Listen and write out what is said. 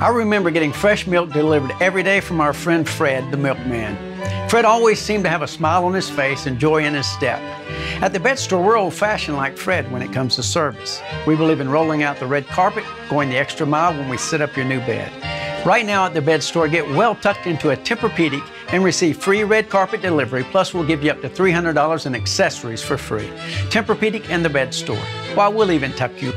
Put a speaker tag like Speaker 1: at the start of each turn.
Speaker 1: I remember getting fresh milk delivered every day from our friend Fred, the milkman. Fred always seemed to have a smile on his face and joy in his step. At the bed store, we're old fashioned like Fred when it comes to service. We believe in rolling out the red carpet, going the extra mile when we set up your new bed. Right now at the bed store, get well tucked into a Tempur-Pedic and receive free red carpet delivery. Plus, we'll give you up to $300 in accessories for free. Tempur-Pedic and the bed store. Why we'll even tuck you